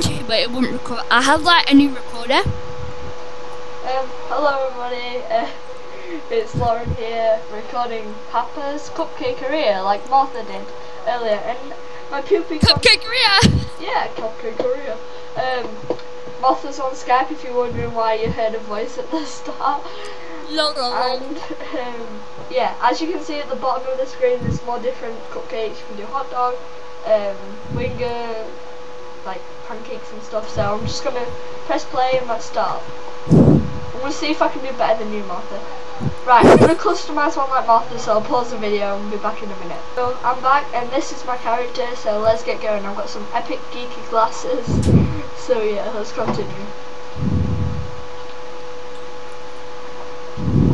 to, but it wouldn't record. I have like a new recorder. Um, hello everybody, uh, it's Lauren here recording Papa's Cupcakeria like Martha did earlier and my pupil Cupcakeria! Yeah, Cupcakeria. Um, Martha's on Skype if you're wondering why you heard a voice at the start. Lol, lol. And um, yeah, as you can see at the bottom of the screen there's more different cupcakes. You can do hot dog, um, winger, like pancakes and stuff. So I'm just gonna press play and let's start. I'm gonna see if I can do better than you, Martha. Right, I'm gonna customise one like Martha, so I'll pause the video and be back in a minute. So I'm back, and this is my character. So let's get going. I've got some epic geeky glasses. So yeah, let's continue.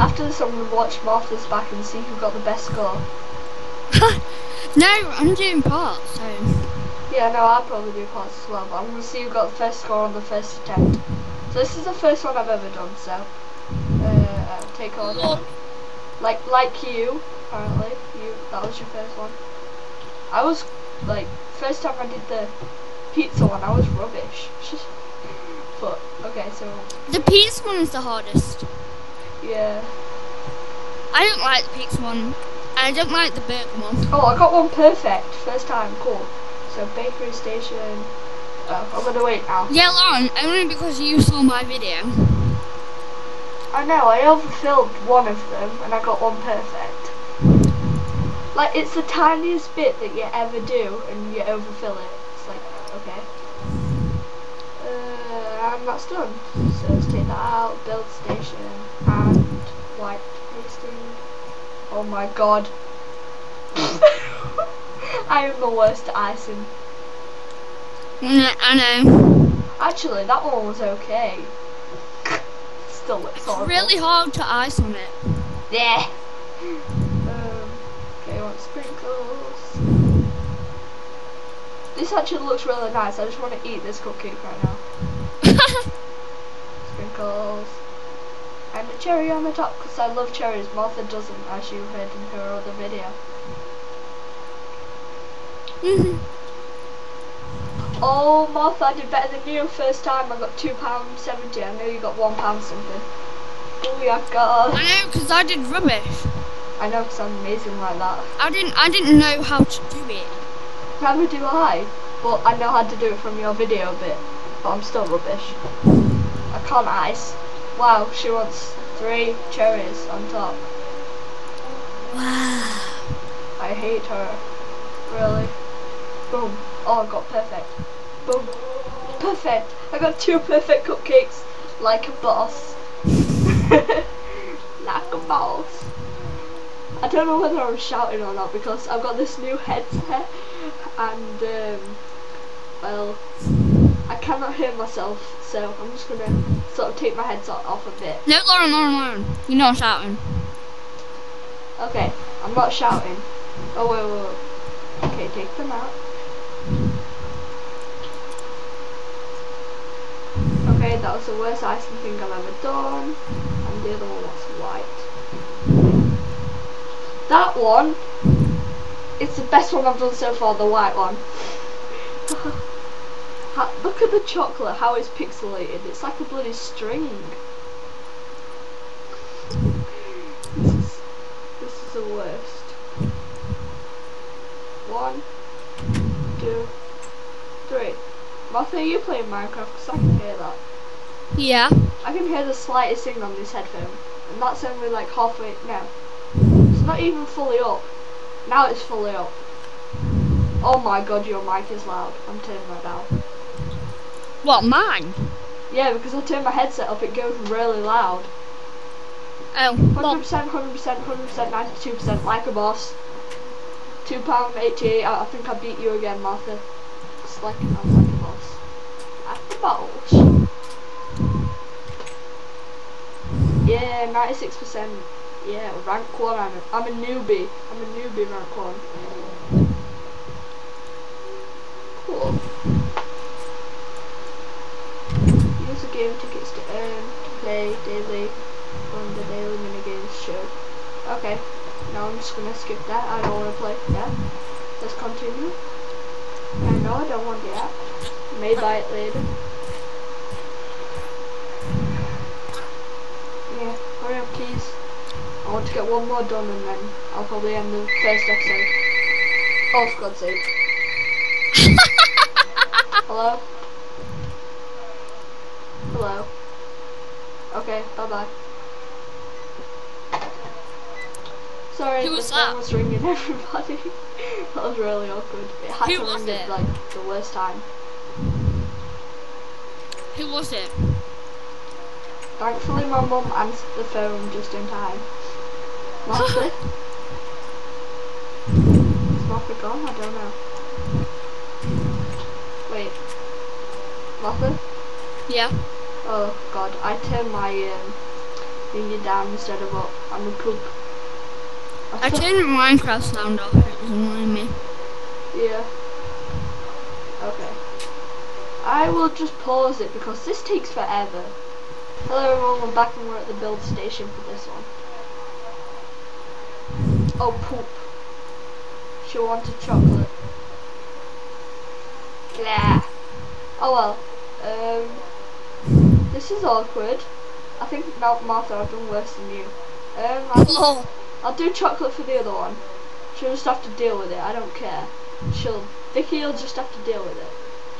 After this, I'm gonna watch Martha's back and see who got the best score. no, I'm doing parts, so. Yeah, no, I'll probably do parts as well, but I'm gonna see who got the first score on the first attempt. So this is the first one I've ever done, so uh, uh, take on. Like like you, apparently, you that was your first one. I was like first time I did the pizza one, I was rubbish. but okay, so The pizza one is the hardest. yeah. I don't like the pizza one. I don't like the burger one. Oh, I got one perfect first time. Cool. So bakery station. Oh, I'm gonna wait now. Yeah, Lauren, only because you saw my video. I know, I overfilled one of them and I got one perfect. Like, it's the tiniest bit that you ever do and you overfill it. It's like, okay. Uh, and that's done. So let's take that out, build station, and white pasting. Oh my god. I am the worst at icing. Mm, I know. Actually, that one was okay. Still looks It's horrible. really hard to ice on it. Yeah. Um, okay, I want sprinkles. This actually looks really nice. I just want to eat this cupcake right now. Sprinkles. And a cherry on the top because I love cherries. Martha doesn't, as you heard in her other video. Oh, Martha, I did better than you first time. I got £2.70. I know you got £1 something. Oh, yeah, God. I know, because I did rubbish. I know because I'm amazing like that. I didn't. I didn't know how to do it. Neither do I. But I know how to do it from your video a bit. But I'm still rubbish. I can't ice. Wow, she wants three cherries on top. Wow. I hate her. Really. Boom. Oh, I got perfect. Boom. Perfect. I got two perfect cupcakes. Like a boss. like a boss. I don't know whether I'm shouting or not because I've got this new headset and um, well I cannot hear myself so I'm just gonna sort of take my headset off a bit. No, Lauren, Lauren, Lauren. You're not shouting. Okay, I'm not shouting. Oh wait, wait, wait. Okay, take them out. Okay, that was the worst icing thing I've ever done. And the other one was white. That one it's the best one I've done so far, the white one. Look at the chocolate, how it's pixelated. It's like a bloody string. This is, this is the worst. One, two, three. Martha, you playing Minecraft? Because I can hear that. Yeah. I can hear the slightest thing on this headphone. And that's only like halfway, no. It's not even fully up. Now it's fully up. Oh my god, your mic is loud. I'm turning that down. What, mine? Yeah, because I turn my headset up, it goes really loud. Oh, 100%, 100%, 100%, 92%, like a boss. £2.88, I, I think I beat you again, Martha. It's like, I'm like a boss. Like a boss. Yeah, 96%. Yeah, rank 1, I'm a, I'm a newbie. I'm a newbie rank 1. Cool. Use the game tickets to earn, to play daily on the daily minigames show. Okay, now I'm just gonna skip that. I don't want to play that. Let's continue. I know I don't want that. May buy it later. Yeah, hurry up please. I want to get one more done and then I'll probably end the first episode. Oh, for God's sake. Hello? Hello? Okay, bye bye. Sorry, Who the was phone that? was ringing everybody. that was really awkward. It had Who to ring at like the worst time. Who was it? Thankfully, my mum answered the phone just in time. Martha? Is Martha gone? I don't know. Wait. Martha? Yeah. Oh god, I turned my um, thingy down instead of up. I'm a poop. I turned Minecraft sound off. It was annoying me. Yeah. Okay. I will just pause it because this takes forever. Hello everyone, we're back and we're at the build station for this one. Oh poop. She wanted chocolate. Yeah. Oh well. Um this is awkward. I think now Martha I've done worse than you. Um I'll, do chocolate for the other one. She'll just have to deal with it, I don't care. She'll Vicky will just have to deal with it.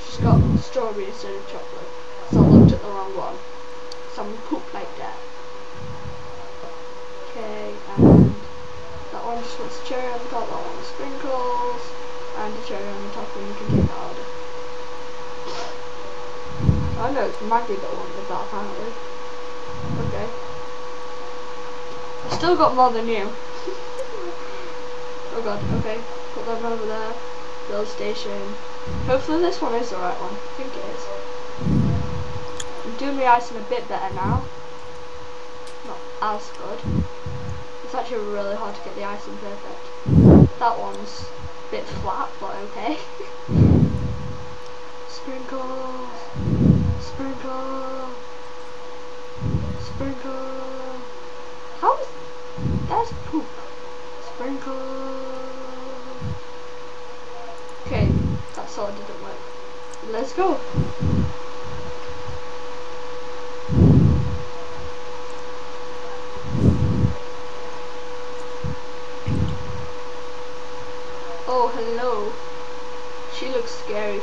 She's got strawberry instead of chocolate. So I looked at the wrong one. Some poop like that. Okay, and that one just wants a cherry on the top, that one sprinkles, and a cherry on the top, and you can take that order. Oh no, it's Maggie that wanted that apparently. Okay. I still got more than you. oh god, okay. Put them over there. Build station. Hopefully this one is the right one. I think it is. I'm doing the icing a bit better now. Not as good. It's actually really hard to get the icing perfect. That one's a bit flat, but okay. Sprinkles. Sprinkle. Sprinkle. How is that's poop? Sprinkle. Okay, that sort didn't work. Let's go. Oh, hello. She looks scary.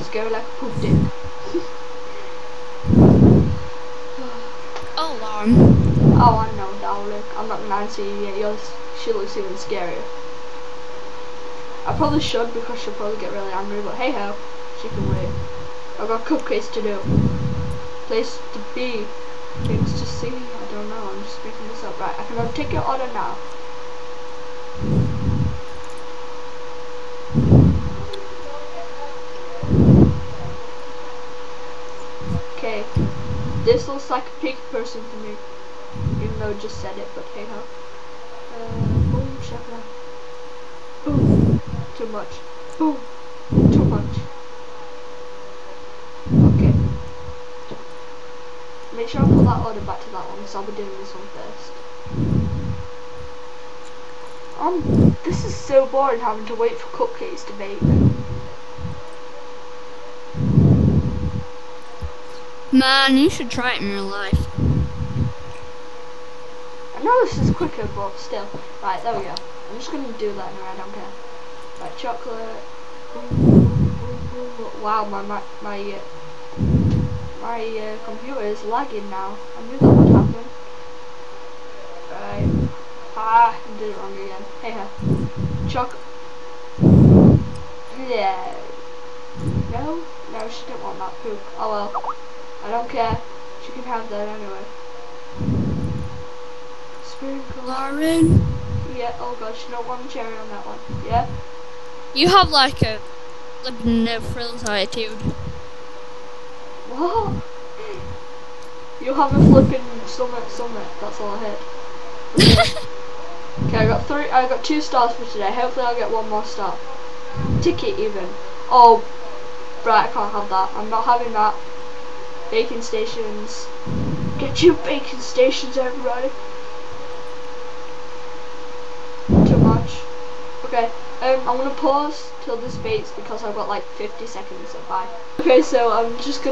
Scary like a poop dick. Oh, Lauren. Oh, I know, darling. I'm not gonna answer you yet. Yours, she looks even scarier. I probably should because she'll probably get really angry, but hey ho, she can wait. I've got cupcakes to do. Place to be. Things to see. I don't know. I'm just making this up. Right, I can take your order now. Okay. This looks like a pig person to me. Even though just said it, but hey ho. Uh, boom, shaka. Boom. Too much. Boom. Too much. Okay. Make sure I put that order back to that one, because I'll be doing this one first. Um, this is so boring having to wait for cupcakes to bake. Man, you should try it in real life. I know this is quicker, but still. Right, there we go. I'm just gonna do that now. I don't care. Right, chocolate. Wow, my my my uh, my uh, computer is lagging now. I knew that would happen. Right. Ah, I did it wrong again. Hey, hey. Choc. Yeah. No, no, she didn't want that poop. Oh well. I don't care. She can have that anyway. Lauren, Yeah, oh gosh, want a cherry on that one. Yeah? you have like a like no frills attitude. What? You have a flipping summit summit, that's all I heard. Okay. okay, I got three I got two stars for today. Hopefully I'll get one more star. Ticket even. Oh right, I can't have that. I'm not having that. Baking stations. Get your baking stations everybody. Too much. Okay. Um, I'm gonna pause till this beats because I've got like 50 seconds. So bye. Okay, so I'm just gonna.